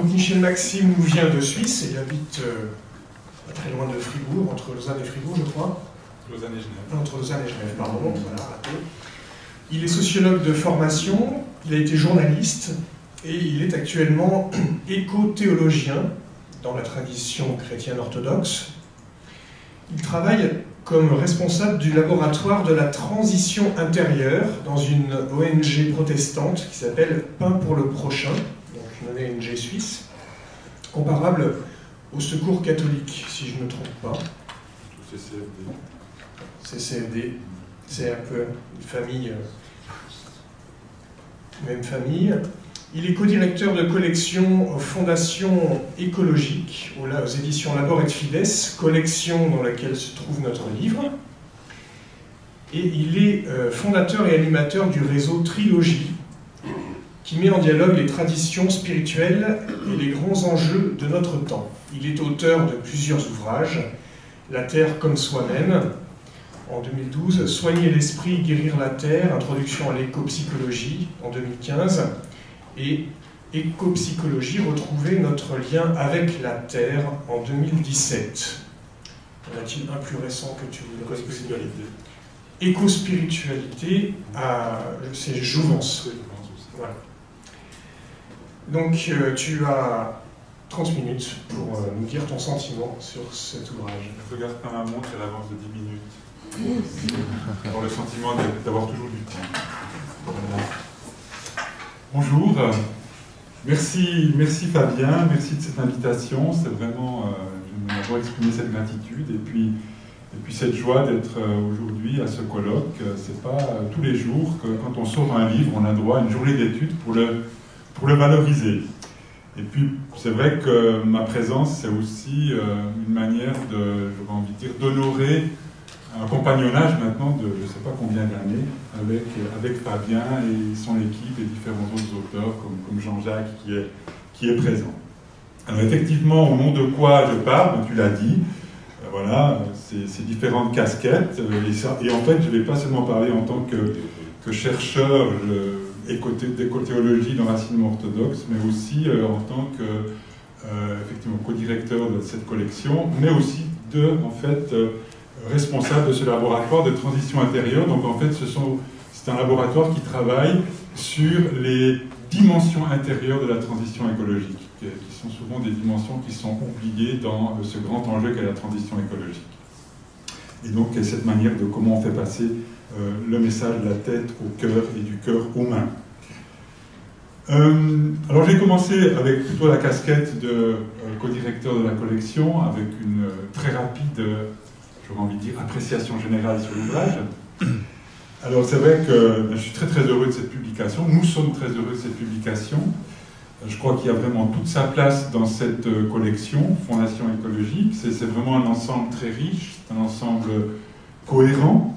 donc Michel Maxime nous vient de Suisse et il habite pas très loin de Fribourg, entre Lausanne et Fribourg, je crois. Lausanne et Genève. Entre Lausanne et Genève, pardon, voilà, raté. Il est sociologue de formation, il a été journaliste et il est actuellement éco-théologien dans la tradition chrétienne orthodoxe. Il travaille comme responsable du laboratoire de la transition intérieure dans une ONG protestante qui s'appelle Pain pour le prochain, une ONG suisse, comparable au Secours catholique, si je ne me trompe pas. CCFD. CCFD, c'est un peu une famille, euh, même famille. Il est co-directeur de collection Fondation écologique aux, aux éditions Labor et Fides, collection dans laquelle se trouve notre livre. Et il est euh, fondateur et animateur du réseau Trilogie, qui met en dialogue les traditions spirituelles et les grands enjeux de notre temps. Il est auteur de plusieurs ouvrages, La Terre comme soi-même, en 2012, Soigner l'esprit, guérir la Terre, introduction à l'éco-psychologie en 2015, et éco-psychologie, retrouver notre lien avec la Terre en 2017. Y en a-t-il un plus récent que tu voudrais Éco-spiritualité. Éco-spiritualité, à- c'est Jouvence. Donc euh, tu as 30 minutes pour euh, nous dire ton sentiment sur cet ouvrage. Je regarde pas ma montre, elle avance de 10 minutes. Avoir le sentiment d'avoir toujours du temps. Bonjour. Merci, merci Fabien, merci de cette invitation. C'est vraiment, euh, je voulais d'abord exprimer cette gratitude et puis, et puis cette joie d'être aujourd'hui à ce colloque. C'est pas tous les jours que quand on sort un livre, on a droit à une journée d'études pour le, pour le valoriser. Et puis, c'est vrai que ma présence, c'est aussi euh, une manière de, j'aurais envie de dire, d'honorer un compagnonnage maintenant de je ne sais pas combien d'années avec, avec Fabien et son équipe et différents autres auteurs comme, comme Jean-Jacques qui est, qui est présent. Alors effectivement, au nom de quoi je parle, tu l'as dit, euh, voilà, ces, différentes casquettes. euh, et, en fait, je ne vais pas seulement parler en tant que, que chercheur d'éco-théologie dans orthodoxe, mais aussi euh, en tant que euh, effectivement co-directeur de cette collection, mais aussi de en fait euh, responsable de ce laboratoire de transition intérieure. Donc en fait, c'est un laboratoire qui travaille sur les dimensions intérieures de la transition écologique, qui sont souvent des dimensions qui sont oubliées dans ce grand enjeu qu'est la transition écologique. Et donc cette manière de comment on fait passer euh, le message de la tête au cœur et du cœur aux mains. Euh, alors j'ai commencé avec plutôt la casquette de euh, co-directeur de la collection, avec une euh, très rapide, j'aurais envie de dire, appréciation générale sur l'ouvrage. Alors c'est vrai que euh, je suis très très heureux de cette publication, nous sommes très heureux de cette publication. Je crois qu'il y a vraiment toute sa place dans cette collection, Fondation écologique. C'est vraiment un ensemble très riche, un ensemble cohérent.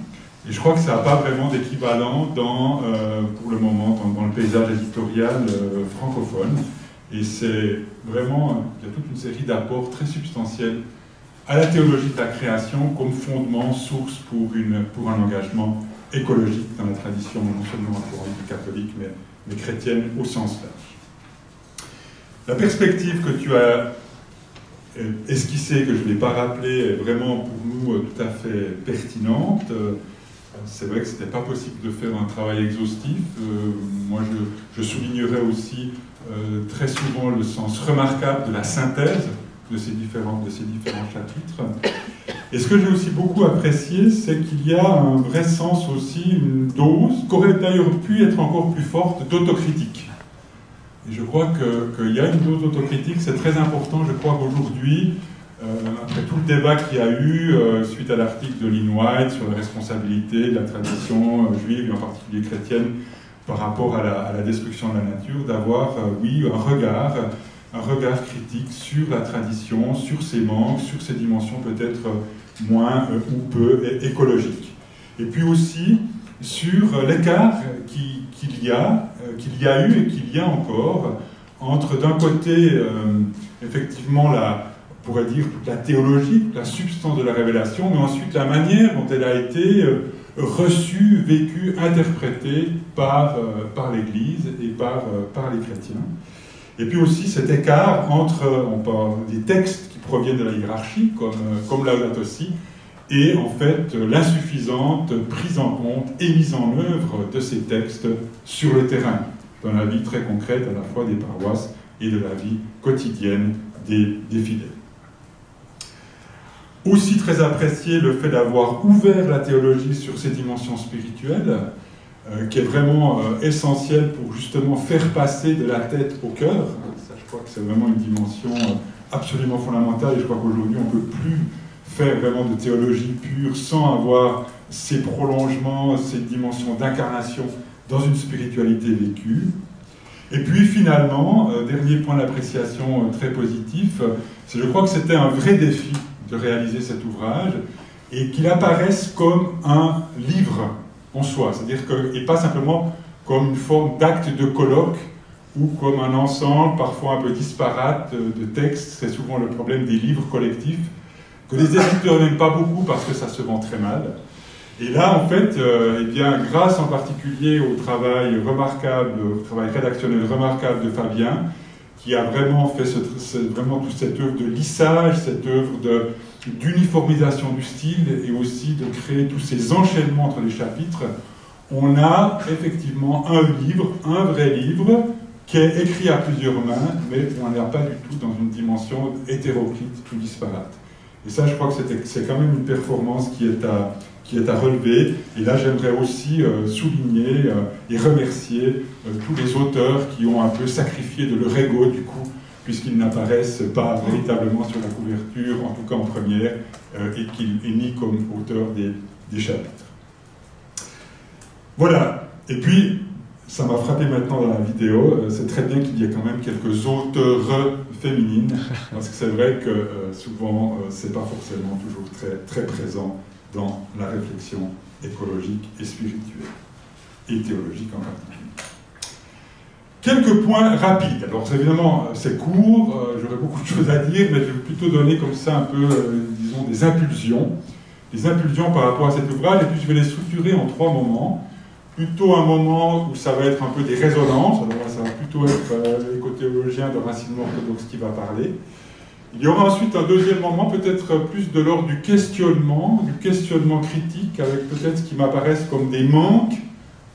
Et je crois que ça n'a pas vraiment d'équivalent dans, euh, pour le moment dans, le paysage éditorial euh, francophone. Et c'est vraiment, euh, il y a toute une série d'apports très substantiels à la théologie de la création comme fondement, source pour, une, pour un engagement écologique dans la tradition non seulement catholique, mais, mais chrétienne au sens large. La perspective que tu as esquissée, que je ne vais pas rappeler, est vraiment pour nous tout à fait pertinente. C'est vrai que ce n'était pas possible de faire un travail exhaustif. Euh, moi, je, je soulignerais aussi euh, très souvent le sens remarquable de la synthèse de ces différents, de ces différents chapitres. Et ce que j'ai aussi beaucoup apprécié, c'est qu'il y a un vrai sens aussi, une dose, qu'aurait d'ailleurs pu être encore plus forte, d'autocritique. Et je crois qu'il y a une dose d'autocritique, c'est très important, je crois qu'aujourd'hui, après tout le débat qu'il y a eu euh, suite à l'article de Lynn White sur la responsabilité de la tradition euh, juive et en particulier chrétienne par rapport à la, destruction de la nature, d'avoir, euh, oui, un regard, un regard critique sur la tradition, sur ses manques, sur ses dimensions peut-être euh, moins euh, ou peu écologiques. Et puis aussi sur euh, l'écart qui- qu'il y a, euh, qu'il y a eu et qu'il y a encore entre d'un côté euh, effectivement la, on pourrait dire toute la théologie, la substance de la révélation, mais ensuite la manière dont elle a été euh, reçue, vécue, interprétée par, euh, par l'Église et par, euh, par les chrétiens. Et puis aussi cet écart entre on parle des textes qui proviennent de la hiérarchie, comme, comme aussi, et en fait l'insuffisante prise en compte et mise en œuvre de ces textes sur le terrain, dans la vie très concrète à la fois des paroisses et de la vie quotidienne des, des fidèles. Aussi très apprécié le fait d'avoir ouvert la théologie sur ces dimensions spirituelles, euh, qui est vraiment euh, essentiel pour justement faire passer de la tête au cœur. Ça, je crois que c'est vraiment une dimension euh, absolument fondamentale et je crois qu'aujourd'hui on ne peut plus faire vraiment de théologie pure sans avoir ces prolongements, ces dimensions d'incarnation dans une spiritualité vécue. Et puis finalement, dernier point d'appréciation très positif, c'est je crois que c'était un vrai défi de réaliser cet ouvrage et qu'il apparaisse comme un livre en soi, c'est-à-dire que, et pas simplement comme une forme d'acte de colloque ou comme un ensemble parfois un peu disparate de textes, c'est souvent le problème des livres collectifs, que les éditeurs n'aiment pas beaucoup parce que ça se vend très mal. Et là, en fait, euh, eh bien, grâce en particulier au travail remarquable, au travail rédactionnel remarquable de Fabien, qui a vraiment fait vraiment toute cette œuvre de lissage, cette œuvre d'uniformisation du style et aussi de créer tous ces enchaînements entre les chapitres, on a effectivement un livre, un vrai livre, qui est écrit à plusieurs mains, mais on n'est pas du tout dans une dimension hétéroclite, tout disparate. Et ça, je crois que c'est quand même une performance qui est à, qui est à relever. Et là, j'aimerais aussi euh, souligner euh, et remercier euh, tous les auteurs qui ont un peu sacrifié de leur ego, du coup, puisqu'ils n'apparaissent pas véritablement sur la couverture, en tout cas en première, et qu'ils mis comme auteur des, des chapitres. Voilà. Et puis, ça m'a frappé maintenant dans la vidéo, c'est très bien qu'il y ait quand même quelques auteurs féminines, parce que c'est vrai que souvent, c'est pas forcément toujours très, très présent dans la réflexion écologique et spirituelle, et théologique en particulier. Quelques points rapides. Alors évidemment, c'est court, euh, j'aurais beaucoup de choses à dire, mais je vais plutôt donner comme ça un peu, euh, disons, des impulsions. Des impulsions par rapport à cet ouvrage, et puis je vais les structurer en trois moments. Plutôt un moment où ça va être un peu des résonances, alors ça va plutôt être euh, l'éco-théologien de racinement orthodoxe qui va parler. Il y aura ensuite un deuxième moment, peut-être plus de l'ordre du questionnement, du questionnement critique, avec peut-être ce qui m'apparaissent comme des manques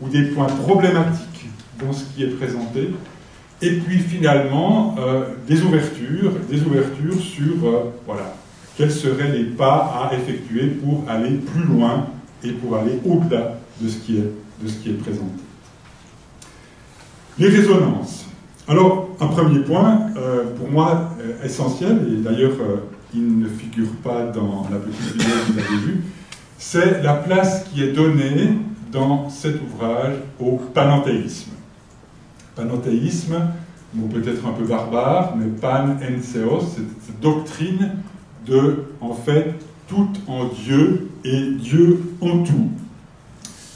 ou des points problématiques dans ce qui est présenté. Et puis finalement, euh, des ouvertures, des ouvertures sur, euh, voilà, quels seraient les pas à effectuer pour aller plus loin et pour aller au-delà de, ce qui est, de ce qui est présenté. Les résonances. Alors, un premier point, euh, pour moi, euh, essentiel, et d'ailleurs, euh, il ne figure pas dans la petite vidéo que vous avez vue, c'est la place qui est donnée dans cet ouvrage au panenthéisme. Panenthéisme, mot peut-être un peu barbare, mais pan enseos, cette doctrine de, en fait, tout en Dieu et Dieu en tout,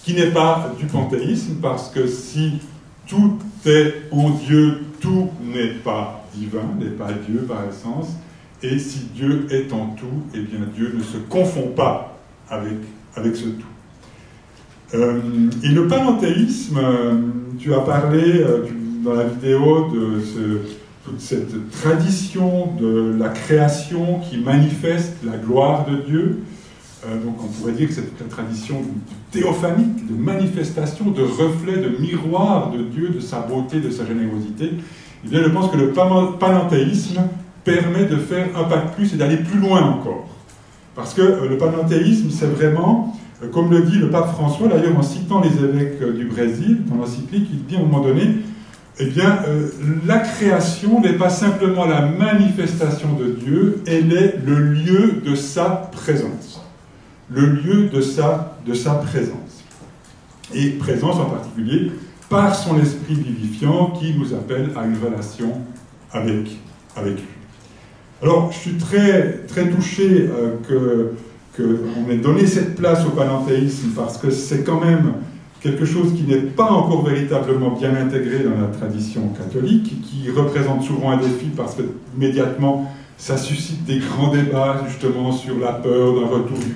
qui n'est pas du panthéisme, parce que si tout est en Dieu, tout n'est pas divin, n'est pas Dieu par essence, et si Dieu est en tout, eh bien Dieu ne se confond pas avec, ce tout. Euh, et le panenthéisme, tu as parlé euh, dans la vidéo de toute cette tradition de la création qui manifeste la gloire de Dieu, euh, donc on pourrait dire que c'est une tradition théophanique, de manifestation, de reflet, de miroir de Dieu, de sa beauté, de sa générosité. Eh bien, je pense que le panenthéisme permet de faire un pas de plus et d'aller plus loin encore. Parce que euh, le panenthéisme, c'est vraiment, euh, comme le dit le pape François, d'ailleurs en citant les évêques du Brésil, dans l'encyclique, il dit à un moment donné, eh bien, la création n'est pas simplement la manifestation de Dieu, elle est le lieu de sa présence le lieu de sa, de sa présence. Et présence en particulier par son esprit vivifiant qui nous appelle à une relation avec, avec lui. Alors, je suis très, très touché euh, que qu'on ait donné cette place au panenthéisme parce que c'est quand même quelque chose qui n'est pas encore véritablement bien intégré dans la tradition catholique, qui représente souvent un défi parce que immédiatement ça suscite des grands débats justement sur la peur d'un retour du,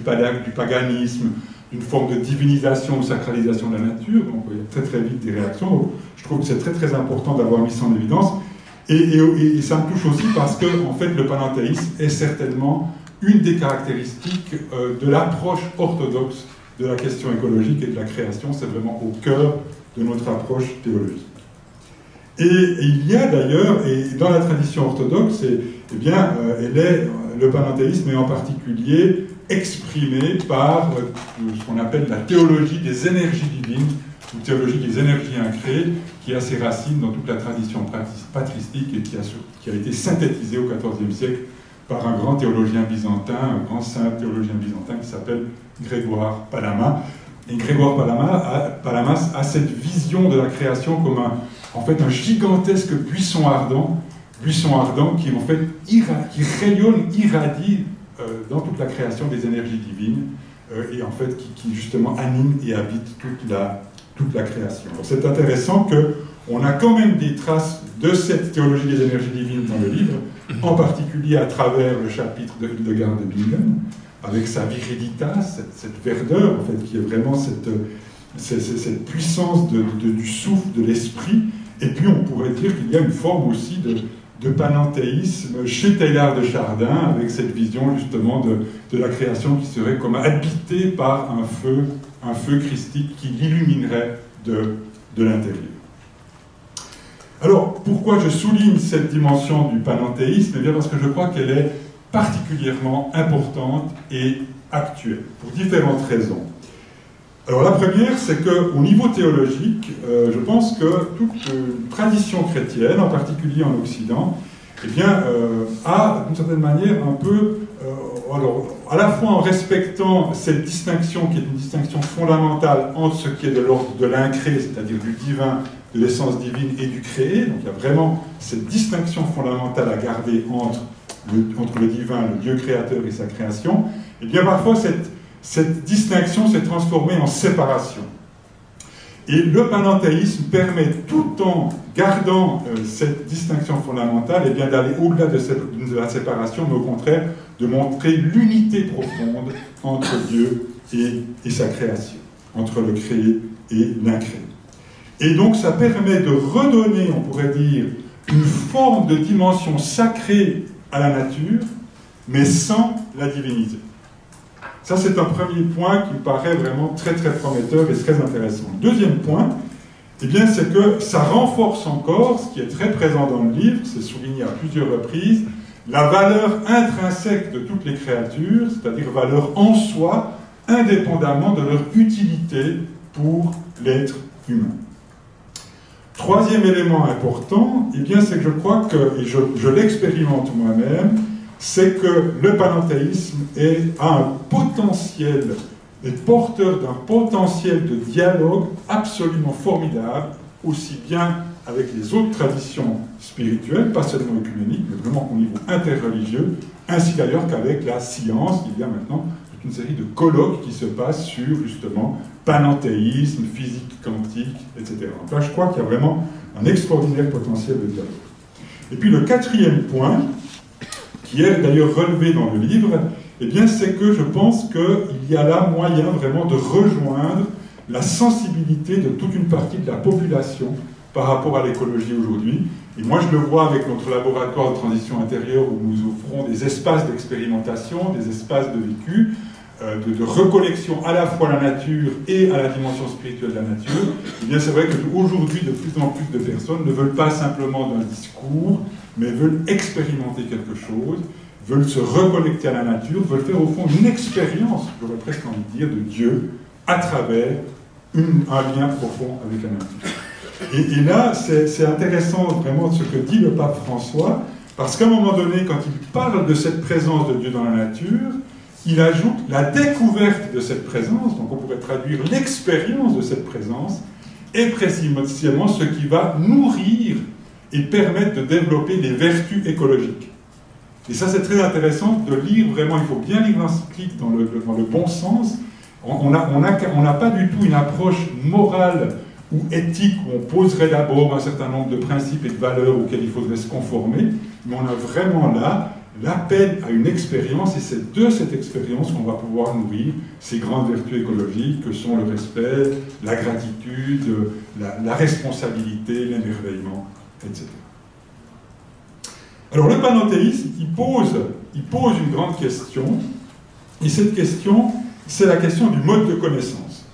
du paganisme, d'une forme de divinisation ou sacralisation de la nature. Donc il y a très très vite des réactions. je trouve que c'est très très important d'avoir mis ça en évidence. Et, ça me touche aussi parce que, en fait, le panenthéisme est certainement une des caractéristiques euh, de l'approche orthodoxe de la question écologique et de la création. C'est vraiment au cœur de notre approche théologique. Et, il y a d'ailleurs, et dans la tradition orthodoxe, et, eh bien, euh, est, le panenthéisme est en particulier exprimé par euh, ce qu'on appelle la théologie des énergies divines, ou théologie des énergies incréées, qui a ses racines dans toute la tradition patristique et qui a, a été synthétisée au XIVe siècle par un grand théologien byzantin, un grand saint théologien byzantin qui s'appelle Grégoire Palama. Et Grégoire Palama a, Palamas a cette vision de la création comme un, en fait un gigantesque buisson ardent, buisson ardent qui en fait rayonne, irradie euh, dans toute la création des énergies divines euh, et en fait qui, justement anime et habite toute la, toute la création. C'est intéressant qu'on a quand même des traces de cette théologie des énergies divines dans le livre, en particulier à travers le chapitre de Hildegard de Bingen, avec sa viriditas, cette, verdeur, en fait, qui est vraiment cette, cette, puissance du souffle, de l'esprit. Et puis on pourrait dire qu'il y a une forme aussi de, de panenthéisme chez Taylor de Chardin, avec cette vision justement de, de, la création qui serait comme habitée par un feu, un feu christique qui l'illuminerait de, de l'intérieur. Alors, pourquoi je souligne cette dimension du panenthéisme Eh bien parce que je crois qu'elle est particulièrement importante et actuelle, pour différentes raisons. Alors la première, c'est qu'au niveau théologique, euh, je pense que toute euh, tradition chrétienne, en particulier en Occident, eh bien, euh, a d'une certaine manière un peu, alors, à la fois en respectant cette distinction qui est une distinction fondamentale entre ce qui est de l'ordre de l'incré, c'est-à-dire du divin, de l'essence divine et du créé, donc il y a vraiment cette distinction fondamentale à garder entre le, entre le divin, le Dieu créateur et sa création, et eh bien parfois cette cette distinction s'est transformée en séparation. Et le panenthéisme permet, tout en gardant euh, cette distinction fondamentale, eh d'aller au-delà de, de, la séparation, mais au contraire de montrer l'unité profonde entre Dieu et, et, sa création, entre le créé et l'incréé. Et donc ça permet de redonner, on pourrait dire, une forme de dimension sacrée à la nature, mais sans la divinité. Ça, c'est un premier point qui me paraît vraiment très très prometteur et très intéressant. Deuxième point, eh c'est que ça renforce encore, ce qui est très présent dans le livre, c'est souligné à plusieurs reprises, la valeur intrinsèque de toutes les créatures, c'est-à-dire valeur en soi, indépendamment de leur utilité pour l'être humain. Troisième élément important, eh c'est que je crois que, et je l'expérimente moi-même, c'est que le panenthéisme est, a un potentiel, est porteur d'un potentiel de dialogue absolument formidable, aussi bien avec les autres traditions spirituelles, pas seulement œcuméniques, mais vraiment au niveau interreligieux, ainsi d'ailleurs qu'avec la science. Il y a maintenant toute une série de colloques qui se passent sur justement panenthéisme, physique quantique, etc. Donc là, je crois qu'il y a vraiment un extraordinaire potentiel de dialogue. Et puis le quatrième point, qui est d'ailleurs relevé dans le livre, eh bien, c'est que je pense qu'il y a là moyen vraiment de rejoindre la sensibilité de toute une partie de la population par rapport à l'écologie aujourd'hui. Et moi, je le vois avec notre laboratoire de transition intérieure où nous offrons des espaces d'expérimentation, des espaces de vécu, de, de, reconnexion à la fois à la nature et à la dimension spirituelle de la nature. Eh bien, c'est vrai qu'aujourd'hui, de plus en plus de personnes ne veulent pas simplement d'un discours, mais veulent expérimenter quelque chose, veulent se reconnecter à la nature, veulent faire au fond une expérience, j'aurais presque envie de dire, de Dieu à travers un lien profond avec la nature. Et là, c'est intéressant vraiment ce que dit le pape François, parce qu'à un moment donné, quand il parle de cette présence de Dieu dans la nature, il ajoute la découverte de cette présence, donc on pourrait traduire l'expérience de cette présence, et précisément ce qui va nourrir et permettre de développer des vertus écologiques. Et ça, c'est très intéressant de lire vraiment, il faut bien lire l'encyclique dans le, bon sens. On n'a pas du tout une approche morale ou éthique où on poserait d'abord un certain nombre de principes et de valeurs auxquels il faudrait se conformer, mais on a vraiment là l'appel à une expérience, et c'est de cette expérience qu'on va pouvoir nourrir ces grandes vertus écologiques que sont le respect, la gratitude, la, responsabilité, l'émerveillement etc. Alors le panenthéisme, il pose, pose une grande question, et cette question, c'est la question du mode de connaissance.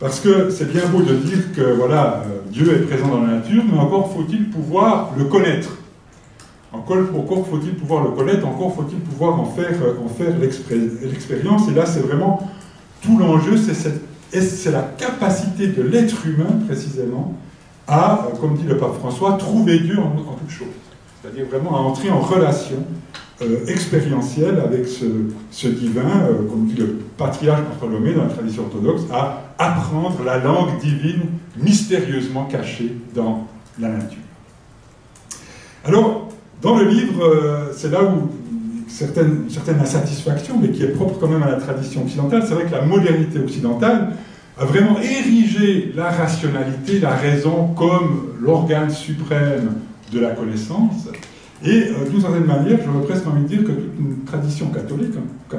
Parce que c'est bien beau de dire que voilà, euh, Dieu est présent dans la nature, mais encore faut-il pouvoir le connaître. Encore, faut-il pouvoir le connaître, encore faut-il pouvoir en faire, faire l'expérience? Et là, c'est vraiment tout l'enjeu, c'est la capacité de l'être humain, précisément, à, euh, comme dit le pape François, trouver Dieu en, en toutes choses. C'est-à-dire vraiment à entrer en relation euh, expérientielle avec ce, divin, euh, comme dit le patriarche Bartholomé dans la tradition orthodoxe, à apprendre la langue divine mystérieusement cachée dans la nature. Alors, dans le livre, c'est là où certaines, certaine insatisfaction, mais qui est propre quand même à la tradition occidentale, c'est vrai que la modernité occidentale a vraiment érigé la rationalité, la raison comme l'organe suprême de la connaissance. Et euh, d'une certaine manière, j'aurais presque envie de dire que toute une tradition catholique,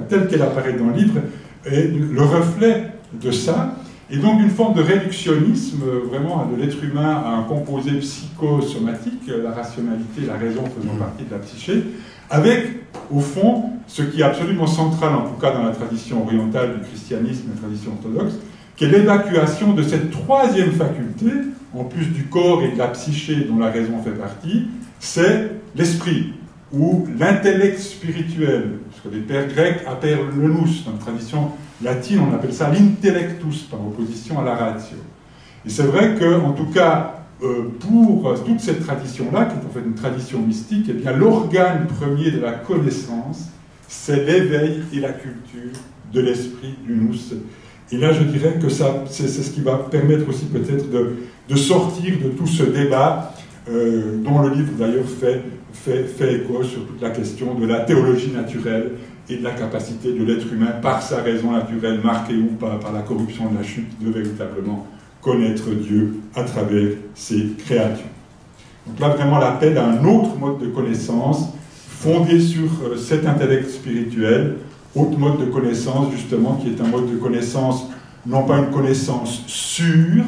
telle qu'elle apparaît dans le livre, est le reflet de ça. Et donc une forme de réductionnisme euh, vraiment de l'être humain à un composé psychosomatique, la rationalité, la raison faisant mmh. partie de la psyché, avec au fond ce qui est absolument central, en tout cas dans la tradition orientale du christianisme, la tradition orthodoxe, qui est l'évacuation de cette troisième faculté, en plus du corps et de la psyché dont la raison fait partie, c'est l'esprit, ou l'intellect spirituel, ce que les pères grecs appellent le nous. Dans la tradition latine, on appelle ça l'intellectus, par opposition à la ratio. Et c'est vrai que, en tout cas, euh, pour toute cette tradition-là, qui est en fait une tradition mystique, eh bien l'organe premier de la connaissance, c'est l'éveil et la culture de l'esprit du nous. Et là, je dirais que ça, c'est ce qui va permettre aussi peut-être de, sortir de tout ce débat euh, dont le livre d'ailleurs fait, écho sur toute la question de la théologie naturelle et de la capacité de l'être humain, par sa raison naturelle, marquée ou pas par la corruption de la chute, de véritablement connaître Dieu à travers ses créatures. Donc là, vraiment l'appel à un autre mode de connaissance fondé sur euh, cet intellect spirituel, autre mode de connaissance justement qui est un mode de connaissance, non pas une connaissance sûre,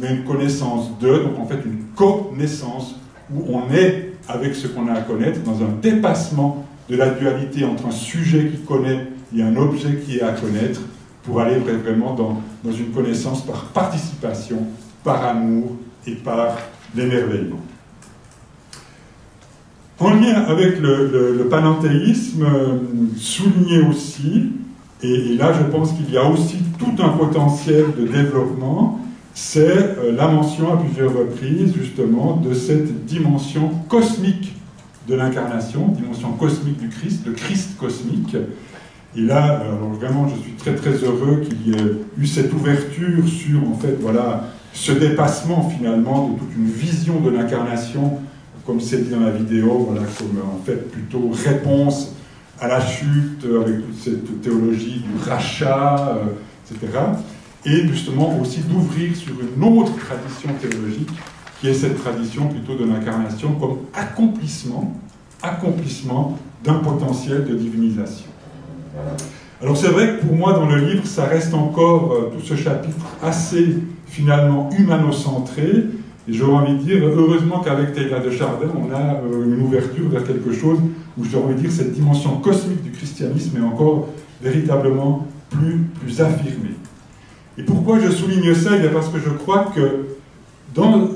mais une connaissance de, donc en fait une connaissance où on est avec ce qu'on a à connaître dans un dépassement de la dualité entre un sujet qui connaît et un objet qui est à connaître, pour aller vraiment dans, une connaissance par participation, par amour et par l'émerveillement. En lien avec le, le, panenthéisme, euh, souligné aussi, et, là je pense qu'il y a aussi tout un potentiel de développement, c'est euh, la mention à plusieurs reprises justement de cette dimension cosmique de l'incarnation, dimension cosmique du Christ, le Christ cosmique, et là, euh, vraiment, je suis très très heureux qu'il y ait eu cette ouverture sur, en fait, voilà, ce dépassement finalement de toute une vision de l'incarnation, comme c'est dit dans la vidéo, voilà, comme en fait plutôt réponse à la chute, avec toute cette théologie du rachat, euh, etc. Et justement aussi d'ouvrir sur une autre tradition théologique, qui est cette tradition plutôt de l'incarnation comme accomplissement, accomplissement d'un potentiel de divinisation. Alors c'est vrai que pour moi dans le livre ça reste encore euh, tout ce chapitre assez finalement humano-centré et j'aurais envie de dire heureusement qu'avec Taylor de Chardin on a euh, une ouverture vers quelque chose où j'aurais envie de dire cette dimension cosmique du christianisme est encore véritablement plus, plus affirmée. Et pourquoi je souligne ça? Eh Parce que je crois que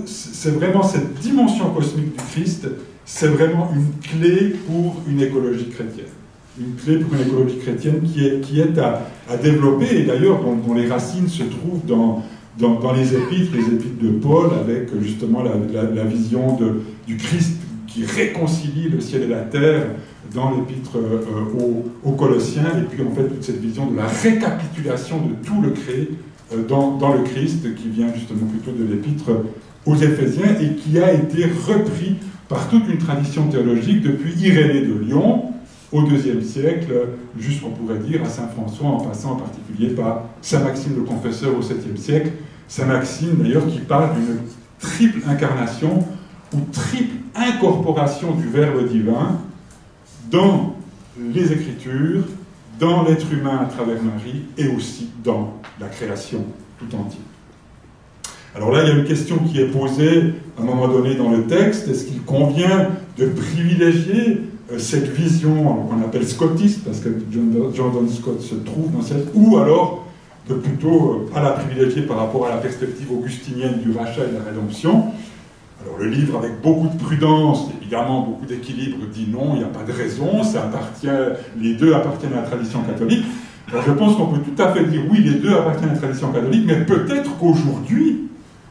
c'est vraiment cette dimension cosmique du Christ, c'est vraiment une clé pour une écologie chrétienne. Une clé pour une écologie chrétienne qui est, à, développer, et d'ailleurs dont, les racines se trouvent dans, les épîtres, les épîtres de Paul, avec justement la, vision du Christ qui réconcilie le ciel et la terre dans l'épître euh, aux, Colossiens, et puis en fait toute cette vision de la récapitulation de tout le créé dans, dans, le Christ, qui vient justement plutôt de l'épître aux Éphésiens, et qui a été repris par toute une tradition théologique depuis Irénée de Lyon, au IIe siècle, jusqu'on pourrait dire à Saint François, en passant en particulier par Saint Maxime le Confesseur au 7e siècle. Saint Maxime, d'ailleurs, qui parle d'une triple incarnation ou triple incorporation du Verbe divin dans les Écritures, dans l'être humain à travers Marie et aussi dans la création tout entière. Alors là, il y a une question qui est posée à un moment donné dans le texte. Est-ce qu'il convient de privilégier euh, cette vision qu'on appelle scotiste, parce que John Donne Scott se trouve dans cette, ou alors de plutôt pas la privilégier par rapport à la perspective augustinienne du rachat et de la rédemption. Alors le livre, avec beaucoup de prudence, évidemment beaucoup d'équilibre, dit non, il n'y a pas de raison, les deux appartiennent à la tradition catholique. Alors je pense qu'on peut tout à fait dire oui, les deux appartiennent à la tradition catholique, mais peut-être qu'aujourd'hui,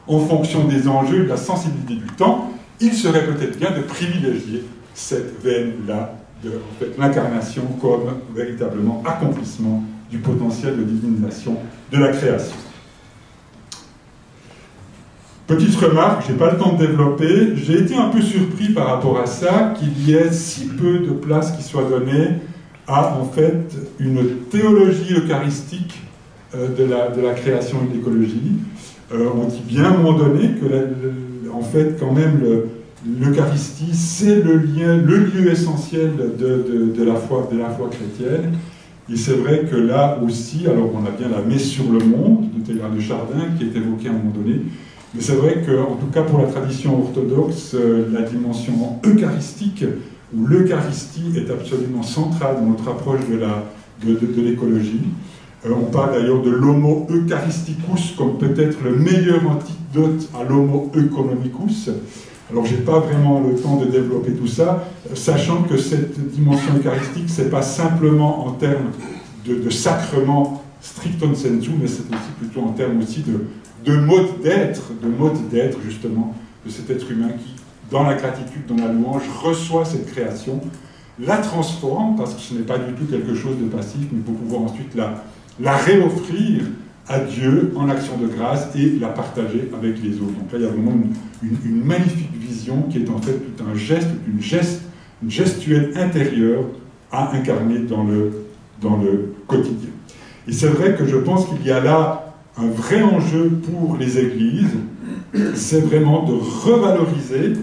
en fonction des enjeux, de la sensibilité du temps, il serait peut-être bien de privilégier cette veine-là de l'incarnation comme véritablement accomplissement du potentiel de divinisation de la création. Petite remarque, je n'ai pas le temps de développer, j'ai été un peu surpris par rapport à ça qu'il y ait si peu de place qui soit donnée à en fait une théologie eucharistique euh, de, la, de la création et de l'écologie. Euh, on dit bien à un moment donné que en fait quand même l'Eucharistie c'est le le lieu essentiel de, de, la foi, de la foi chrétienne et c'est vrai que là aussi, alors on a bien la messe sur le monde de Théodore de Chardin qui est évoquée à un moment donné, mais c'est vrai qu'en tout cas pour la tradition orthodoxe, euh, la dimension eucharistique, où l'Eucharistie est absolument centrale dans notre approche de, de, l'écologie. Euh, on parle d'ailleurs de l'homo eucharisticus comme peut-être le meilleur antidote à l'homo economicus. Alors, je n'ai pas vraiment le temps de développer tout ça, sachant que cette dimension eucharistique, ce n'est pas simplement en termes de, sacrement stricto sensu, mais c'est aussi plutôt en termes aussi de, de mode d'être, de mode d'être justement de cet être humain qui, dans la gratitude, dans la louange, reçoit cette création, la transforme, parce que ce n'est pas du tout quelque chose de passif, mais pour pouvoir ensuite la, la réoffrir à Dieu en action de grâce et la partager avec les autres. Donc là, il y a vraiment une, magnifique vision qui est en fait tout un geste, une, geste, une gestuelle intérieure à incarner dans le, dans le quotidien. Et c'est vrai que je pense qu'il y a là un vrai enjeu pour les églises, c'est vraiment de revaloriser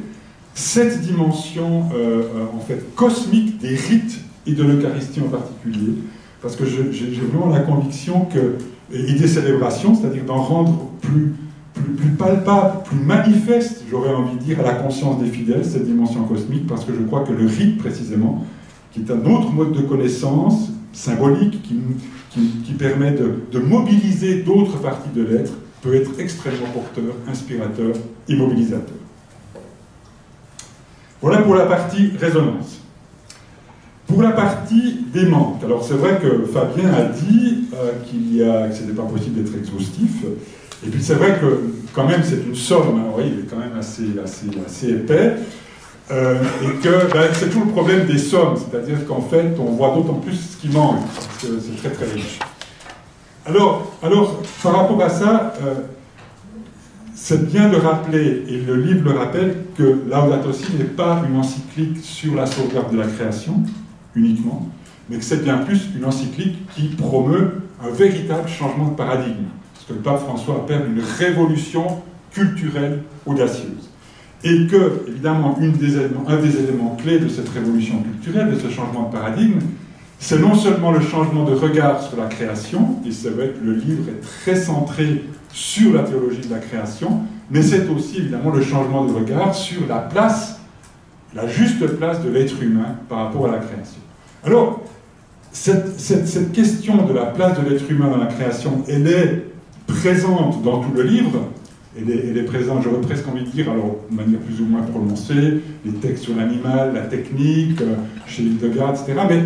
cette dimension euh, euh, en fait cosmique des rites et de l'Eucharistie en particulier, parce que j'ai vraiment la conviction que et des célébrations, c'est-à-dire d'en rendre plus, plus, palpable, plus manifeste, j'aurais envie de dire, à la conscience des fidèles, cette dimension cosmique, parce que je crois que le rite, précisément, qui est un autre mode de connaissance symbolique, qui, qui, permet de, mobiliser d'autres parties de l'être, peut être extrêmement porteur, inspirateur et mobilisateur. Voilà pour la partie résonance. Pour la partie des manques, alors c'est vrai que Fabien a dit euh, que ce n'était pas possible d'être exhaustif, et puis c'est vrai que quand même c'est une somme, hein, il est quand même assez, assez, assez épais, euh, et que ben, c'est tout le problème des sommes, c'est-à-dire qu'en fait on voit d'autant plus ce qui manque, parce que c'est très très riche. Alors, alors par rapport à ça, euh, c'est bien de rappeler, et le livre le rappelle, que Laudato Si n'est pas une encyclique sur la sauvegarde de la création, uniquement, mais que c'est bien plus une encyclique qui promeut un véritable changement de paradigme. Ce que le pape François appelle une révolution culturelle audacieuse. Et que, évidemment, une des éléments, un des éléments clés de cette révolution culturelle, de ce changement de paradigme, c'est non seulement le changement de regard sur la création, et c'est vrai que le livre est très centré sur la théologie de la création, mais c'est aussi évidemment le changement de regard sur la place, la juste place de l'être humain par rapport à la création. Alors, cette, question de la place de l'être humain dans la création, elle est présente dans tout le livre. Elle est, présente, j'aurais presque envie de dire, alors de manière plus ou moins prononcée, les textes sur l'animal, la technique, euh, chez Hildegard, etc. Mais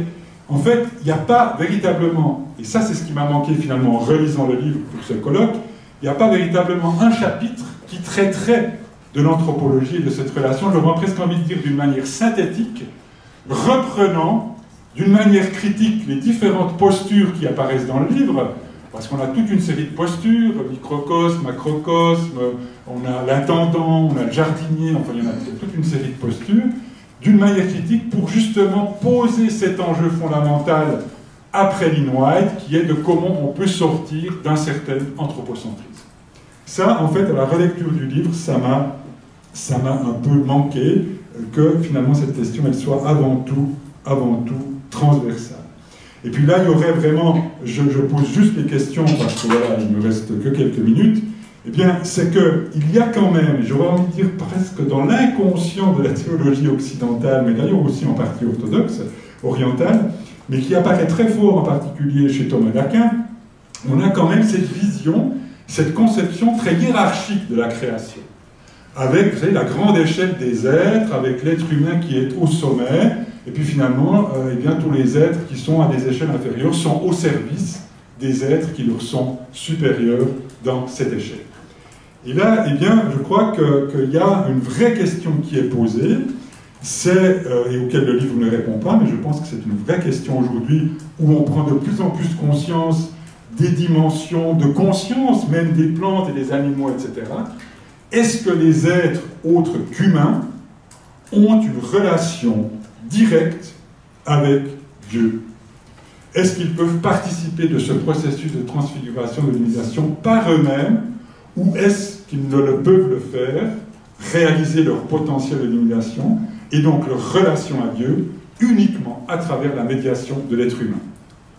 en fait, il n'y a pas véritablement, et ça c'est ce qui m'a manqué finalement en relisant le livre pour ce colloque, il n'y a pas véritablement un chapitre qui traiterait de l'anthropologie et de cette relation, j'aurais presque envie de dire d'une manière synthétique, reprenant d'une manière critique les différentes postures qui apparaissent dans le livre, parce qu'on a toute une série de postures, microcosme, macrocosme, on a l'intendant, on a le jardinier, enfin il y en a toute une série de postures, d'une manière critique pour justement poser cet enjeu fondamental après White, qui est de comment on peut sortir d'un certain anthropocentrisme. Ça, en fait, à la relecture du livre, ça m'a, ça m'a un peu manqué que finalement cette question, elle soit avant tout, avant tout transversale. Et puis là, il y aurait vraiment, je, pose juste les questions parce que voilà, il me reste que quelques minutes. Eh bien, c'est qu'il y a quand même, j'aurais envie de dire presque dans l'inconscient de la théologie occidentale, mais d'ailleurs aussi en partie orthodoxe, orientale, mais qui apparaît très fort en particulier chez Thomas d'Aquin, on a quand même cette vision, cette conception très hiérarchique de la création. Avec, la grande échelle des êtres, avec l'être humain qui est au sommet, et puis finalement, euh, eh bien, tous les êtres qui sont à des échelles inférieures sont au service des êtres qui leur sont supérieurs dans cette échelle. Et là, eh bien, je crois qu'il y a une vraie question qui est posée, c'est, euh, et auquel le livre ne répond pas, mais je pense que c'est une vraie question aujourd'hui, où on prend de plus en plus conscience des dimensions de conscience, même des plantes et des animaux, etc. Est-ce que les êtres autres qu'humains ont une relation directe avec Dieu Est-ce qu'ils peuvent participer de ce processus de transfiguration, de l'humanisation par eux-mêmes ou est-ce qu'ils ne le peuvent le faire, réaliser leur potentiel d'illumination et donc leur relation à Dieu uniquement à travers la médiation de l'être humain?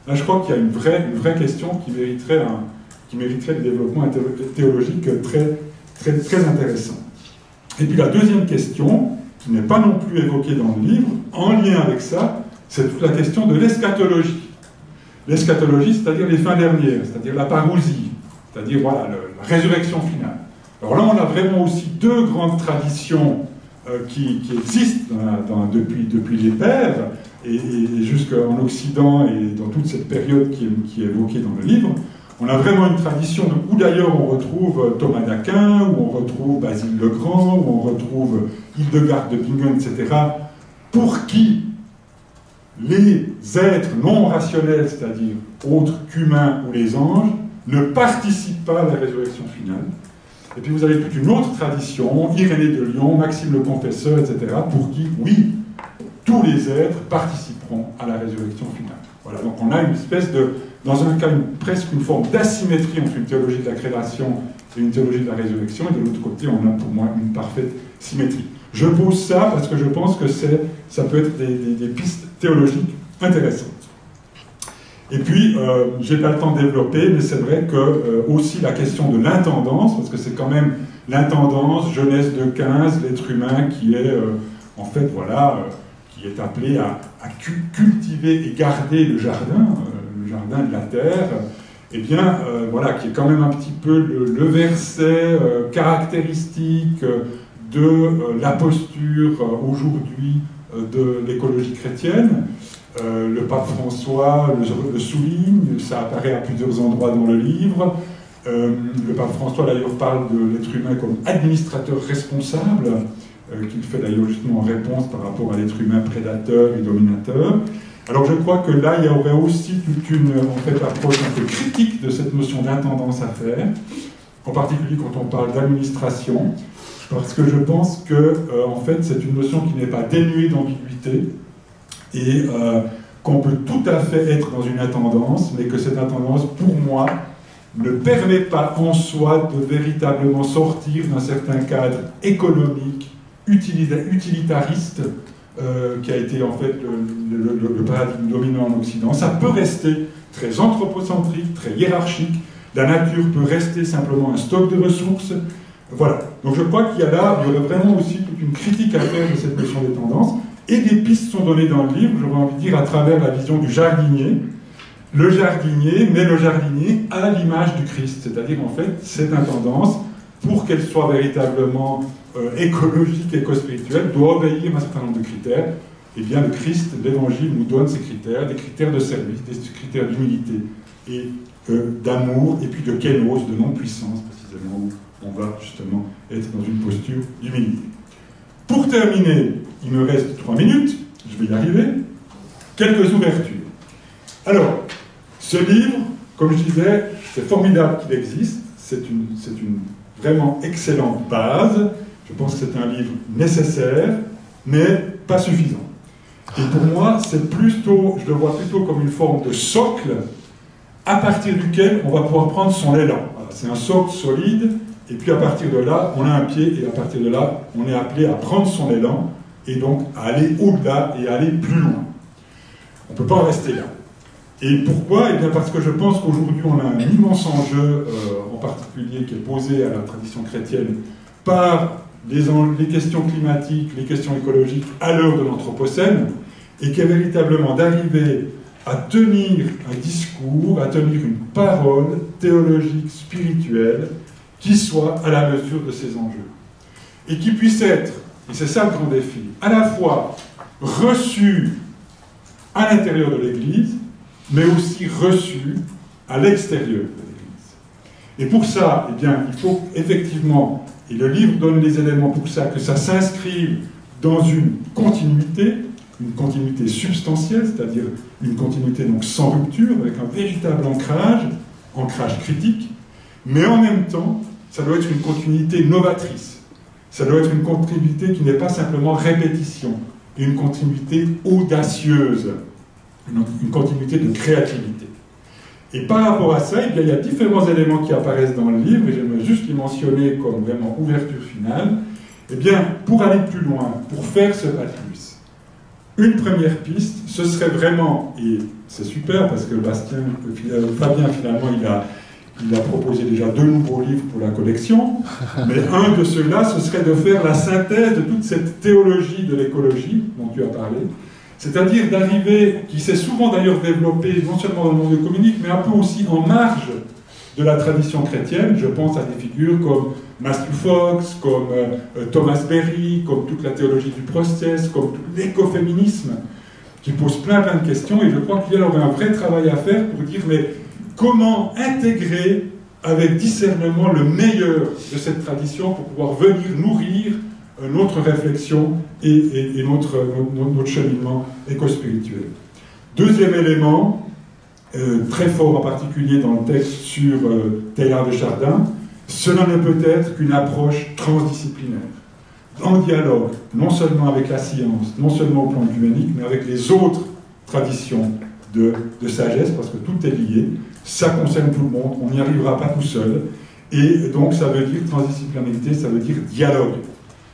Là, je crois qu'il y a une vraie, une vraie question qui mériterait, un, qui mériterait le développement théologique très, très, très intéressant. Et puis la deuxième question, qui n'est pas non plus évoquée dans le livre, en lien avec ça, c'est toute la question de l'eschatologie. L'eschatologie, c'est-à-dire les fins dernières, c'est-à-dire la parousie, c'est-à-dire voilà, la résurrection finale. Alors là, on a vraiment aussi deux grandes traditions euh, qui, existent depuis, depuis les pères, et, jusqu'en Occident et dans toute cette période qui est, évoquée dans le livre. On a vraiment une tradition où d'ailleurs on retrouve Thomas d'Aquin, où on retrouve Basile le Grand, où on retrouve Hildegard de Bingen, etc., pour qui les êtres non rationnels, c'est-à-dire autres qu'humains ou les anges, ne participent pas à la résurrection finale. Et puis vous avez toute une autre tradition, Irénée de Lyon, Maxime le Confesseur, etc., pour qui, oui, tous les êtres participeront à la résurrection finale. Voilà, donc on a une espèce de, dans un cas, presque une forme d'asymétrie entre une théologie de la création et une théologie de la résurrection, et de l'autre côté, on a pour moi une parfaite symétrie. Je pose ça parce que je pense que ça peut être des pistes théologiques intéressantes. Et puis, euh, je n'ai pas le temps de développer, mais c'est vrai que euh, aussi la question de l'intendance, parce que c'est quand même l'intendance, jeunesse de 15, l'être humain qui est, euh, en fait, voilà, qui est appelé à, cultiver et garder le jardin, jardin de la terre, eh bien, voilà, qui est quand même un petit peu le verset caractéristique de la posture aujourd'hui de l'écologie chrétienne. Euh, le pape François le, souligne, ça apparaît à plusieurs endroits dans le livre. Euh, le pape François d'ailleurs parle de l'être humain comme administrateur responsable, euh, qu'il fait d'ailleurs justement en réponse par rapport à l'être humain prédateur et dominateur. Alors je crois que là, il y aurait aussi toute une fait, approche un peu critique de cette notion d'intendance à faire, en particulier quand on parle d'administration, parce que je pense que en fait, c'est une notion qui n'est pas dénuée d'ambiguïté, et euh, qu'on peut tout à fait être dans une intendance, mais que cette intendance, pour moi, ne permet pas en soi de véritablement sortir d'un certain cadre économique, utilitariste, euh, qui a été en fait le, paradigme dominant en Occident. Ça peut rester très anthropocentrique, très hiérarchique. La nature peut rester simplement un stock de ressources. Voilà. Donc je crois qu'il y a là, vraiment aussi toute une critique à faire de cette notion des tendances. Et des pistes sont données dans le livre, j'aurais envie de dire, à travers la vision du jardinier. Le jardinier, mais le jardinier à l'image du Christ. C'est-à-dire, en fait, cette intendance, pour qu'elle soit véritablement euh, écologique, éco-spirituelle, doit obéir à un certain nombre de critères. Eh bien, le Christ, l'Évangile, nous donne ces critères, des critères de service, des critères d'humilité et euh, d'amour, et puis de kénos, de non-puissance, précisément, où on va justement être dans une posture d'humilité. Pour terminer, il me reste trois minutes, je vais y arriver. Quelques ouvertures. Alors, ce livre, comme je disais, c'est formidable qu'il existe, c'est une, une vraiment excellente base. Je pense que c'est un livre nécessaire, mais pas suffisant. Et pour moi, c'est plutôt, je le vois plutôt comme une forme de socle à partir duquel on va pouvoir prendre son élan. c'est un socle solide, et puis à partir de là, on a un pied, et à partir de là, on est appelé à prendre son élan et donc à aller au-delà et à aller plus loin. On ne peut pas rester là. Et pourquoi? Eh bien parce que je pense qu'aujourd'hui on a un immense enjeu, en particulier qui est posé à la tradition chrétienne par les, questions climatiques, les questions écologiques à l'heure de l'Anthropocène, et qui est véritablement d'arriver à tenir un discours, à tenir une parole théologique, spirituelle, qui soit à la mesure de ces enjeux. Et qui puisse être, et c'est ça le grand défi, à la fois reçu à l'intérieur de l'Église, mais aussi reçu à l'extérieur de l'Église. Et pour ça, eh il faut effectivement, et le livre donne les éléments pour ça, que ça s'inscrive dans une continuité, une continuité substantielle, c'est-à-dire une continuité donc sans rupture, avec un véritable ancrage, ancrage critique, mais en même temps, ça doit être une continuité novatrice. Ça doit être une continuité qui n'est pas simplement répétition, une continuité audacieuse, une, continuité de créativité. Et par rapport à ça, eh il y a différents éléments qui apparaissent dans le livre, et j'aimerais juste les mentionner comme vraiment ouverture finale. Eh bien, pour aller plus loin, pour faire ce pas plus, une première piste, ce serait vraiment, et c'est super parce que Bastien, euh, Fabien finalement, il a, il a proposé déjà deux nouveaux livres pour la collection, mais un de ceux-là, ce serait de faire la synthèse de toute cette théologie de l'écologie dont tu as parlé, c'est-à-dire d'arriver, qui s'est souvent d'ailleurs développé non seulement dans le monde communique, mais un peu aussi en marge de la tradition chrétienne. Je pense à des figures comme Matthew Fox, comme euh, Thomas Berry, comme toute la théologie du process, comme tout l'écoféminisme, qui pose plein plein de questions. Et je crois qu'il y aurait un vrai travail à faire pour dire mais comment intégrer avec discernement le meilleur de cette tradition pour pouvoir venir nourrir notre réflexion et, notre, cheminement éco-spirituel. Deuxième élément, euh, très fort en particulier dans le texte sur euh, Taylor de Chardin, cela ne peut être qu'une approche transdisciplinaire, en dialogue non seulement avec la science, non seulement au plan humanique, mais avec les autres traditions de, de sagesse, parce que tout est lié, ça concerne tout le monde, on n'y arrivera pas tout seul, et donc ça veut dire transdisciplinarité, ça veut dire dialogue.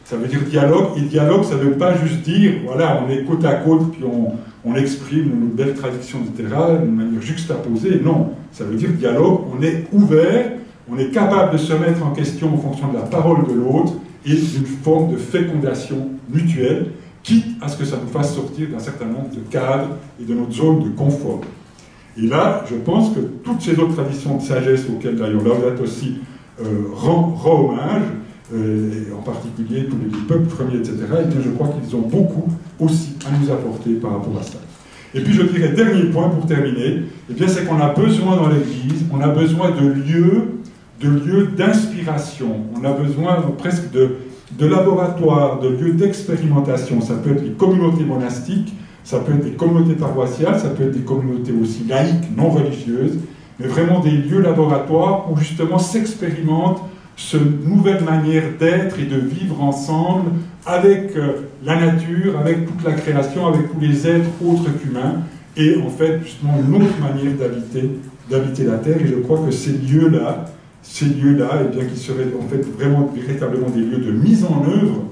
Ça veut dire dialogue, et dialogue, ça ne veut pas juste dire, voilà, on est côte à côte, puis on, on exprime nos belles traditions, etc., d'une manière juxtaposée. Non, ça veut dire dialogue, on est ouvert, on est capable de se mettre en question en fonction de la parole de l'autre et d'une forme de fécondation mutuelle, quitte à ce que ça nous fasse sortir d'un certain nombre de cadres et de notre zone de confort. Et là, je pense que toutes ces autres traditions de sagesse auxquelles d'ailleurs Laudato aussi euh, rend, hommage, et en particulier tous les peuples premiers, etc., et bien je crois qu'ils ont beaucoup aussi à nous apporter par rapport à ça. Et puis je dirais, dernier point pour terminer, eh c'est qu'on a besoin dans l'Église, on a besoin de lieux de lieux d'inspiration. On a besoin presque de, de laboratoires, de lieux d'expérimentation. Ça peut être les communautés monastiques, ça peut être des communautés paroissiales, ça peut être des communautés aussi laïques, non religieuses, mais vraiment des lieux laboratoires où justement s'expérimente cette nouvelle manière d'être et de vivre ensemble avec euh, la nature, avec toute la création, avec tous les êtres autres qu'humains, et en fait justement une autre manière d'habiter, la Terre. Et je crois que ces lieux-là, ces lieux-là, eh bien, qui seraient en fait vraiment véritablement des lieux de mise en œuvre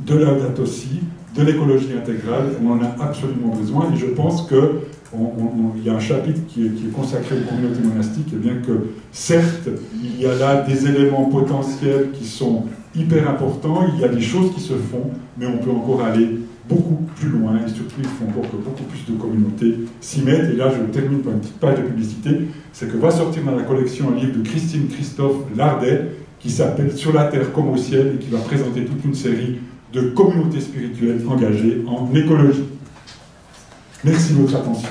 de la aussi, de l'écologie intégrale, on en a absolument besoin, et je pense que il y a un chapitre qui est, consacré aux communautés monastiques, et bien que certes, il y a là des éléments potentiels qui sont hyper importants, il y a des choses qui se font, mais on peut encore aller beaucoup plus loin, et surtout il faut encore que beaucoup plus de communautés s'y mettent. Et là, je termine par une petite page de publicité, c'est que va sortir dans la collection un livre de Christine Christophe Lardet, qui s'appelle Sur la terre comme au ciel, et qui va présenter toute une série de communautés spirituelles engagées en écologie. Merci de votre attention.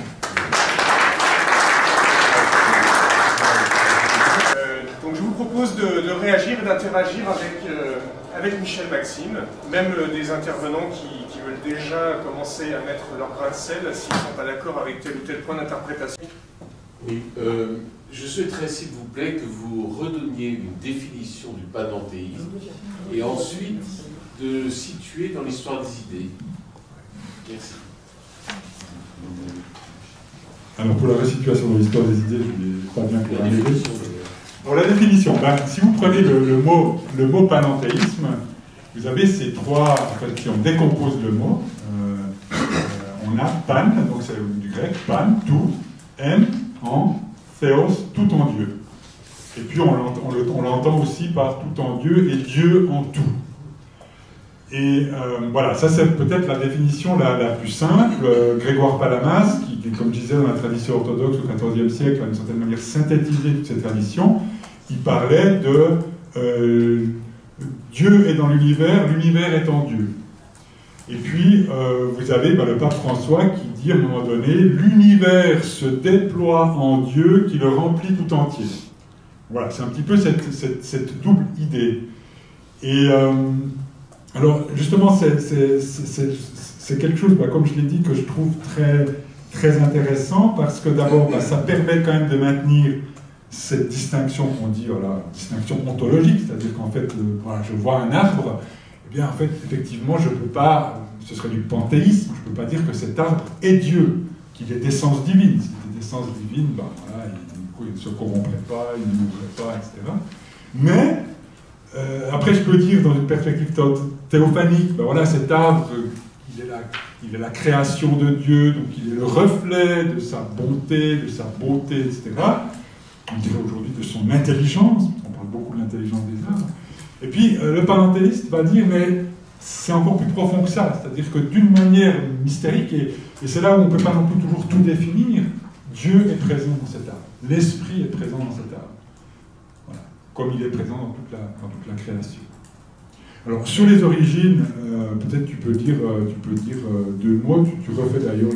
Euh, donc je vous propose de, réagir et d'interagir avec, euh, avec Michel Maxime, même euh, des intervenants qui, veulent déjà commencer à mettre leur grain de sel s'ils ne sont pas d'accord avec tel ou tel point d'interprétation. Oui, je souhaiterais s'il vous plaît que vous redonniez une définition du panenthéisme et ensuite de situer dans l'histoire des idées. Merci. Alors pour la resituation de l'histoire des idées, je ne pas bien pour Pour la définition, ben, si vous prenez le, mot, le mot panenthéisme, vous avez ces trois, en fait, si on décompose le mot, euh, on a pan, donc c'est du grec, pan, tout, M en Théos, tout en Dieu. Et puis on l'entend aussi par tout en Dieu et Dieu en tout. Et euh, voilà, ça c'est peut-être la définition la, plus simple. Euh, Grégoire Palamas, qui, comme je disais, dans la tradition orthodoxe au XIVe siècle, a d'une certaine manière synthétisé toute cette tradition, il parlait de euh, Dieu est dans l'univers, l'univers est en Dieu. Et puis, vous avez bah, le pape François qui dit à un moment donné, l'univers se déploie en Dieu qui le remplit tout entier. Voilà, c'est un petit peu cette, cette, double idée. Et alors, justement, c'est quelque chose, bah, comme je l'ai dit, que je trouve très, intéressant parce que d'abord, bah, ça permet quand même de maintenir cette distinction qu'on dit, voilà, distinction ontologique, c'est-à-dire qu'en fait, je vois un arbre, eh bien, en fait, effectivement, je ne peux pas, ce serait du panthéisme, je ne peux pas dire que cet arbre est Dieu, qu'il est d'essence divine. S'il était d'essence divine, ben, voilà, il, ne se corromprait pas, il ne mourrait pas, etc. Mais, euh, après, je peux dire, dans une perspective théophanique, ben voilà, cet arbre, il est, la, il est la création de Dieu, donc il est le reflet de sa bonté, de sa beauté, etc. On dirait aujourd'hui de son intelligence, on parle beaucoup de l'intelligence des arbres. Et puis, euh, le parentéliste va dire, mais c'est encore plus profond que ça, c'est-à-dire que d'une manière mystérique, et c'est là où on ne peut pas non plus toujours tout définir, Dieu est présent dans cet arbre, l'Esprit est présent dans cet arbre comme il est présent dans toute la, dans toute la création. Alors sur les origines, euh, peut-être tu peux dire, euh, tu peux dire euh, deux mots, tu, refais d'ailleurs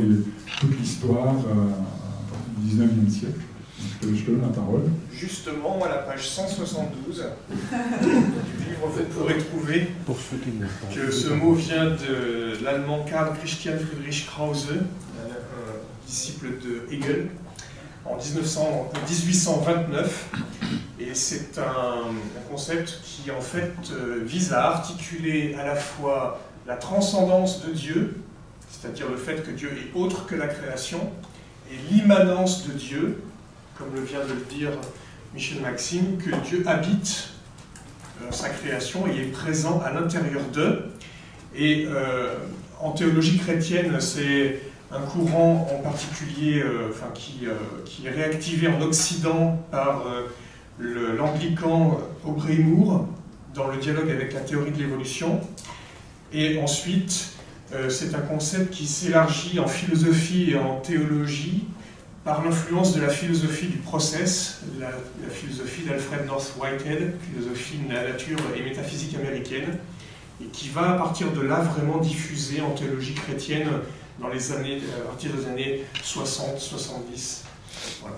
toute l'histoire à partir du 19e siècle. Je te, je te, donne la parole. Justement, à la page 172 du livre, vous pourrez trouver Pour ceux qui que ce mot vient de l'allemand Karl Christian Friedrich Krause, disciple de Hegel, en 1900, 1829. Et c'est un, concept qui en fait euh, vise à articuler à la fois la transcendance de Dieu, c'est-à-dire le fait que Dieu est autre que la création, et l'immanence de Dieu, comme le vient de le dire Michel Maxime, que Dieu habite euh, sa création et est présent à l'intérieur d'eux. Et euh, en théologie chrétienne, c'est un courant en particulier euh, enfin, qui, euh, qui, est réactivé en Occident par euh, l'anglican Aubrey Moore dans le dialogue avec la théorie de l'évolution. Et ensuite, c'est un concept qui s'élargit en philosophie et en théologie par l'influence de la philosophie du process, la philosophie d'Alfred North Whitehead, philosophie de la nature et métaphysique américaine, et qui va à partir de là vraiment diffuser en théologie chrétienne dans les années, à partir des années 60, 70. Voilà.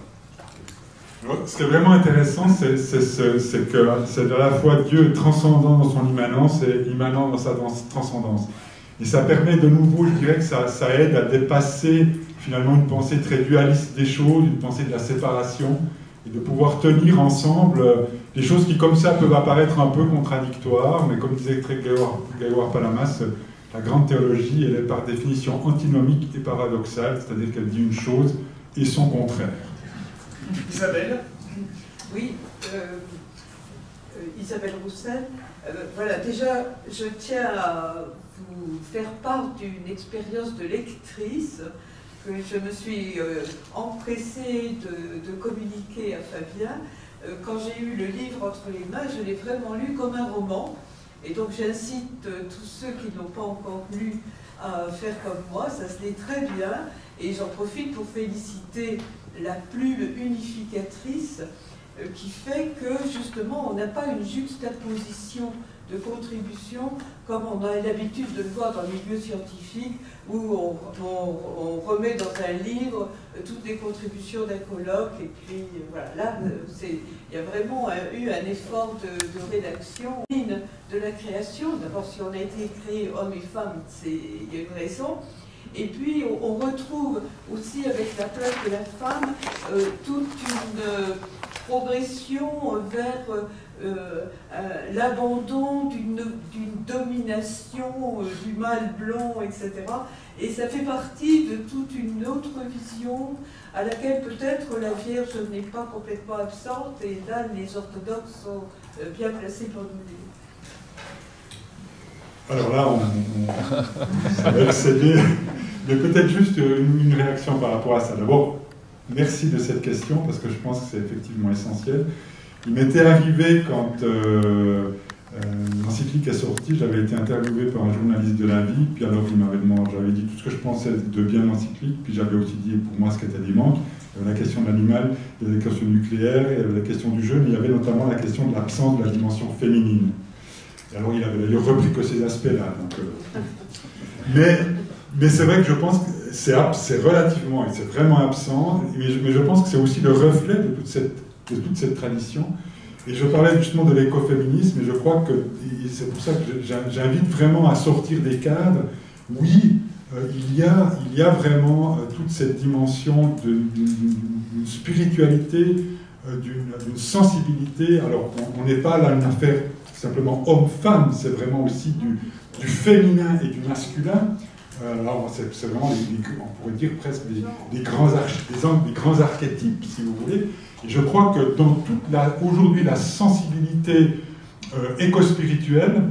Ce qui est vraiment intéressant, c'est que c'est à la fois Dieu transcendant dans son immanence et immanent dans sa transcendance. Et ça permet de nouveau, je dirais que ça, aide à dépasser finalement une pensée très dualiste des choses, une pensée de la séparation, et de pouvoir tenir ensemble des choses qui comme ça peuvent apparaître un peu contradictoires, mais comme disait très Grégoire Palamas, la grande théologie, elle est par définition antinomique et paradoxale, c'est-à-dire qu'elle dit une chose et son contraire. Isabelle? Oui, euh, euh, Isabelle Roussel. Euh, voilà, déjà, je tiens à vous faire part d'une expérience de lectrice que je me suis empressée de, de, communiquer à Fabien. quand j'ai eu le livre entre les mains, je l'ai vraiment lu comme un roman. Et donc j'incite euh, tous ceux qui n'ont pas encore lu à faire comme moi, ça se lit très bien. Et j'en profite pour féliciter la plume unificatrice euh, qui fait que justement on n'a pas une juxtaposition de contribution comme on a l'habitude de le voir dans le milieu scientifique où on, remet dans un livre euh, toutes les contributions d'un colloque et puis euh, voilà, là il y a vraiment eu un effort de, rédaction de la création. D'abord si on a été créé homme et femme, il y a une raison. Et puis on, retrouve aussi avec la place de la femme toute une progression vers euh, euh, l'abandon d'une domination euh, du mâle blanc, etc. Et ça fait partie de toute une autre vision à laquelle peut-être la Vierge n'est pas complètement absente, et là les orthodoxes sont bien placés pour nous dire. Alors là, on, va peut-être juste une, réaction par rapport à ça. D'abord, merci de cette question parce que je pense que c'est effectivement essentiel. Il m'était arrivé quand euh, euh, l'encyclique est sortie, j'avais été interviewé par un journaliste de la vie, puis alors il m'avait demandé, j'avais dit tout ce que je pensais de bien l'encyclique, puis j'avais aussi dit pour moi ce qu'était des manques. Il y avait la question de l'animal, il y avait la question nucléaire, il y avait la question du jeu, mais il y avait notamment la question de l'absence de la dimension féminine. Et alors il avait d'ailleurs repris que ces aspects-là. Euh. Mais, c'est vrai que je pense que c'est relativement, c'est vraiment absent, mais je pense que c'est aussi le reflet de toute cette, de toute cette tradition. Et je parlais justement de l'écoféminisme, et je crois que c'est pour ça que j'invite vraiment à sortir des cadres. Oui, euh, il, y a, il y a vraiment euh, toute cette dimension d'une spiritualité, euh, d'une sensibilité. Alors, on n'est pas là une affaire simplement homme-femme, c'est vraiment aussi du, du, féminin et du masculin. Alors, c'est vraiment, on pourrait dire presque des, grands des, grands archétypes, si vous voulez. Et je crois que dans toute aujourd'hui la sensibilité euh, éco-spirituelle,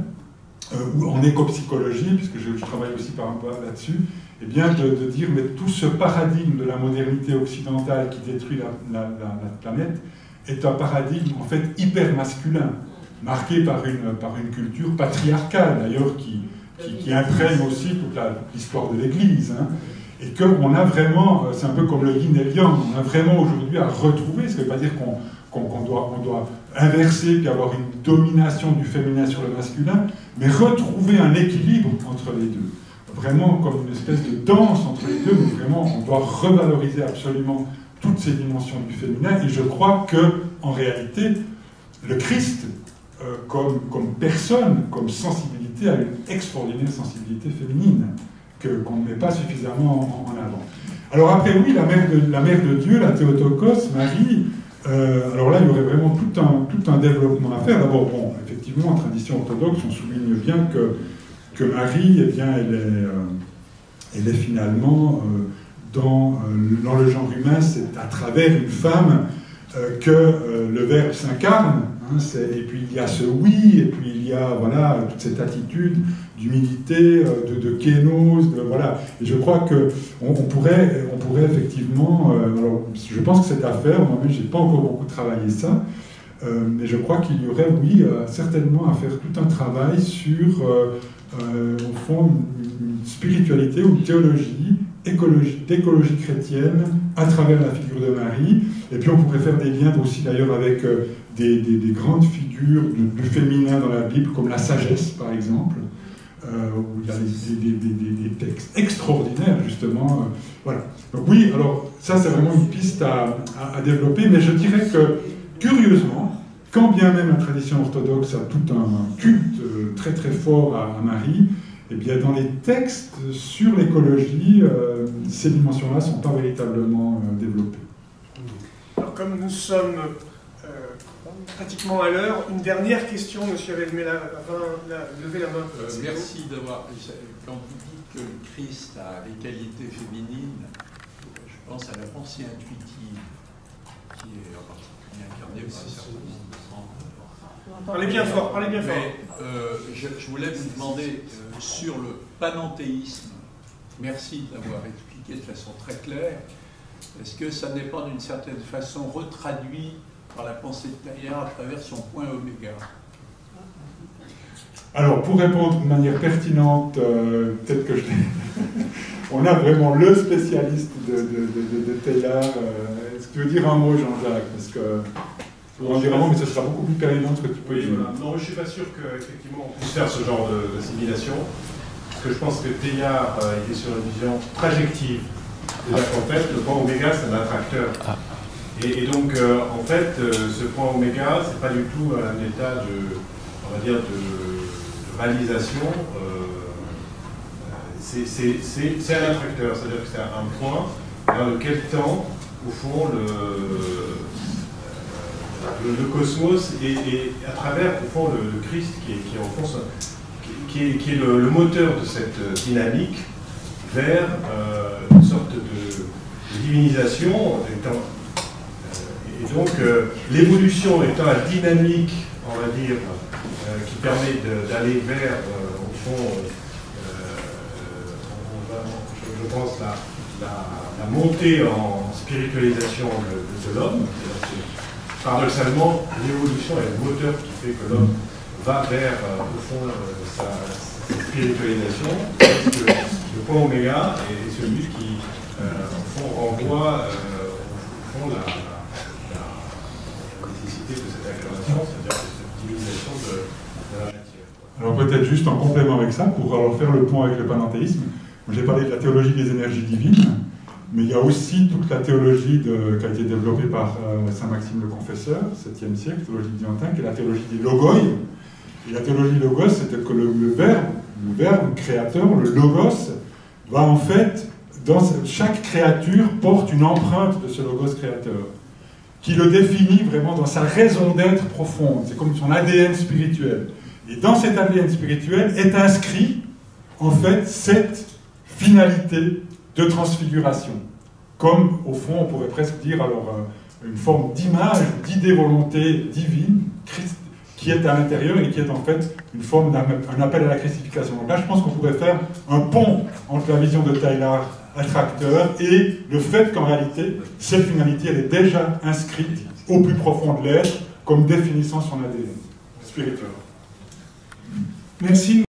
euh, ou en éco-psychologie, puisque je, travaille aussi par rapport là-dessus, eh bien de, dire, mais tout ce paradigme de la modernité occidentale qui détruit la, planète est un paradigme en fait hyper masculin, marqué par une, par une culture patriarcale d'ailleurs qui, qui, imprègne aussi toute l'histoire de l'Église. Hein et qu'on a vraiment, euh, c'est un peu comme le yin et le yang, on a vraiment aujourd'hui à retrouver, ce qui ne veut pas dire qu'on doit, doit, inverser puis avoir une domination du féminin sur le masculin, mais retrouver un équilibre entre les deux. Vraiment comme une espèce de danse entre les deux, mais vraiment on doit revaloriser absolument toutes ces dimensions du féminin, et je crois que en réalité, le Christ, euh, comme, comme personne, comme sensibilité, a une extraordinaire sensibilité féminine qu'on ne met pas suffisamment en, avant. Alors après, oui, la mère de, la mère de Dieu, la Théotokos, Marie, euh, alors là, il y aurait vraiment tout un, tout un développement à faire. D'abord, bon, effectivement, en tradition orthodoxe, on souligne bien que, que Marie, eh bien, elle est, euh, elle est finalement euh, dans, dans, le genre humain, c'est à travers une femme que le Verbe s'incarne. Hein, et puis il y a ce oui, et puis il y a voilà toute cette attitude d'humilité, euh, de, de kénose, voilà. Et je crois que on, pourrait, on pourrait effectivement, euh, alors je pense que cette affaire, moi-même, j'ai pas encore beaucoup travaillé ça, euh, mais je crois qu'il y aurait, oui, certainement à faire tout un travail sur, au fond, une, spiritualité ou une théologie d'écologie chrétienne à travers la figure de Marie. Et puis on pourrait faire des liens aussi d'ailleurs avec des, des, grandes figures du féminin dans la Bible, comme la sagesse par exemple, euh, où il y a des, textes extraordinaires, justement. Euh, voilà. Donc oui, alors ça c'est vraiment une piste à, développer, mais je dirais que, curieusement, quand bien même la tradition orthodoxe a tout un culte euh, très très fort à, Marie, eh bien dans les textes sur l'écologie, ces dimensions-là ne sont pas véritablement développées. Alors comme nous sommes pratiquement à l'heure. Une dernière question, monsieur avait levé la, main. Euh, merci d'avoir. Quand vous dites que le Christ a les qualités féminines, je pense à la pensée intuitive, qui est en particulier incarnée par un certain nombre de Parlez bien fort, parlez bien fort. Euh, je, voulais vous demander euh, sur le panenthéisme, merci d'avoir expliqué de façon très claire, est-ce que ça n'est pas d'une certaine façon retraduit par la pensée de Taillard à travers son point oméga? Alors, pour répondre de manière pertinente, euh, peut-être que je On a vraiment le spécialiste de, de, Taillard. Euh, est-ce que tu veux dire un mot, Jean-Jacques? Parce que. Pour en dire un mot, mais ce sera beaucoup plus pertinent que tu peux dire. Non, je ne suis pas sûr qu'effectivement on puisse faire ce genre d'assimilation. Parce que je pense que Teilhard euh, était sur une vision trajective. C'est-à-dire qu'en fait, le point oméga, c'est un attracteur. Ah. Et, donc, euh, en fait, euh, ce point oméga, c'est pas du tout un état de, on va dire, de, réalisation. Euh, c'est un attracteur, c'est-à-dire que c'est un point vers lequel tend, au fond, le, le, cosmos et, à travers, au fond, le, Christ qui est, en fond, qui est, le, moteur de cette dynamique vers une sorte de, divinisation, étant et donc, euh, l'évolution étant la dynamique, on va dire, euh, qui permet d'aller vers, euh, au fond, je, pense, la, montée en spiritualisation de l'homme. Paradoxalement l'évolution est le moteur qui fait que l'homme va vers, euh, au fond, euh, sa, sa spiritualisation. Que le point oméga est celui qui, euh, au fond, renvoie au fond, la, nécessité de cette incarnation, c'est-à-dire de cette divinisation de, la matière. Alors peut-être juste en complément avec ça, pour alors faire le point avec le panenthéisme, j'ai parlé de la théologie des énergies divines, mais il y a aussi toute la théologie qui a été développée par euh, Saint Maxime le Confesseur, 7e siècle, théologie qui est la théologie des logoi. Et la théologie logos, c'était que le, le verbe, le verbe créateur, le logos, va en fait, dans chaque créature porte une empreinte de ce logos créateur, qui le définit vraiment dans sa raison d'être profonde. C'est comme son ADN spirituel. Et dans cet ADN spirituel est inscrit, en fait, cette finalité de transfiguration. Comme, au fond, on pourrait presque dire, alors, euh, une forme d'image, d'idée-volonté divine, Christ, qui est à l'intérieur et qui est en fait une forme d'un un appel à la christification. Donc là, je pense qu'on pourrait faire un pont entre la vision de Taylor attracteur et le fait qu'en réalité, cette finalité, elle est déjà inscrite au plus profond de l'être comme définissant son ADN spirituel. Merci.